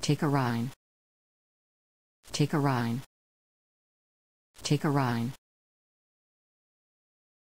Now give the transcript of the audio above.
Take a ride. Take a ride. Take a ride.